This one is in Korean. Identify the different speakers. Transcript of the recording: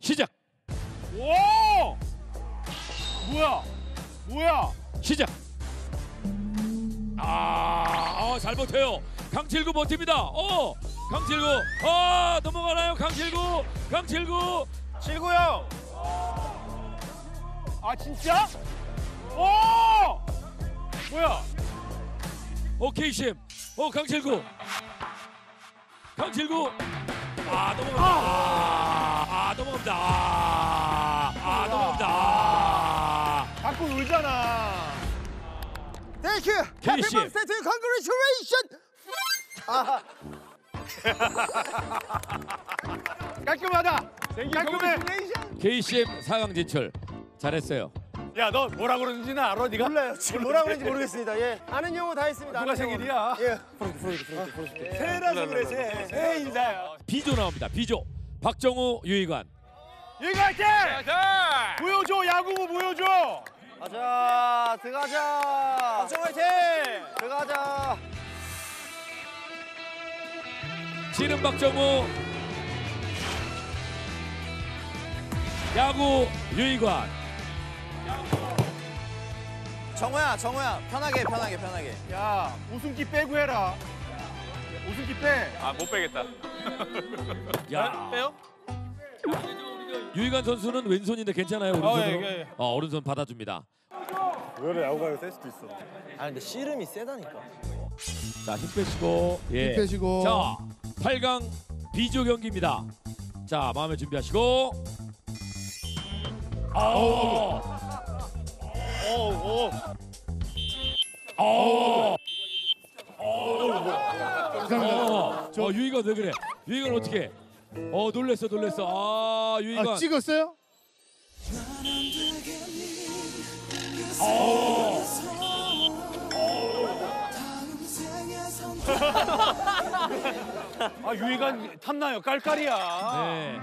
Speaker 1: 시작.
Speaker 2: 오! 뭐야? 뭐야?
Speaker 1: 시작. 아, 어, 잘 버텨요. 강칠구 버팁니다. 어, 강칠구. 아, 넘어가나요? 강칠구. 강칠구.
Speaker 2: 칠구 형. 아 진짜? 오! 뭐야?
Speaker 1: 오케이 심. 어, 강칠구. 강칠구. 아, 넘어갑니다. 아, 아 넘어갑니다. 아, 아 넘어갑니다. 아.
Speaker 2: 자꾸 울잖아.
Speaker 3: Thank you.
Speaker 1: K
Speaker 3: Happy
Speaker 1: 씨.
Speaker 3: birthday to you. Congratulations.
Speaker 2: 깔끔하다. 깔끔해.
Speaker 1: KCM 4강 진출. 잘했어요.
Speaker 2: 야 너 뭐라 그러는지는 알아 네가?
Speaker 3: 몰라요. 지금 뭐라 그런지 모르겠습니다. 예. 아는 용어 다 했습니다.
Speaker 2: 누가
Speaker 3: 아는 용어.
Speaker 2: 생일이야?
Speaker 3: 예.
Speaker 2: 새해라서 그래 새. 새해 인사야.
Speaker 1: B조 나옵니다. B조. 박정우, 유희관.
Speaker 2: 여기 할게. 보여줘 야구부 보여줘.
Speaker 3: 가자. 들어가자. 박정 화이팅. 들어가자.
Speaker 1: 지는 박정우. 야구 유희관.
Speaker 3: 정호야, 정호야. 편하게, 편하게, 편하게.
Speaker 2: 야 웃음기 빼고 해라. 웃음기 빼.
Speaker 4: 아 못 빼겠다.
Speaker 1: 야.
Speaker 4: 빼요?
Speaker 1: 유희관 선수는 왼손인데 괜찮아요 오른손으로.
Speaker 4: 어, 예, 예, 예.
Speaker 1: 어, 오른손 받아줍니다.
Speaker 3: 아 근데 씨름이 세다니까.
Speaker 1: 자, 힘 빼시고. 예.
Speaker 5: 힘 빼시고.
Speaker 1: 자, 8강 B조 경기입니다. 자, 마음에 준비하시고. 어.
Speaker 2: 오 오.
Speaker 1: 어. 어. 어, 유희관 왜 그래? 유희관 어떻게? 해? 어, 놀랬어, 놀랬어. 아, 유희관.
Speaker 5: 아, 찍었어요?
Speaker 2: 아 유희관 탐나요 깔깔이야.
Speaker 1: 네.